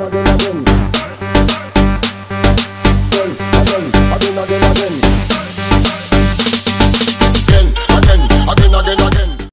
again, again.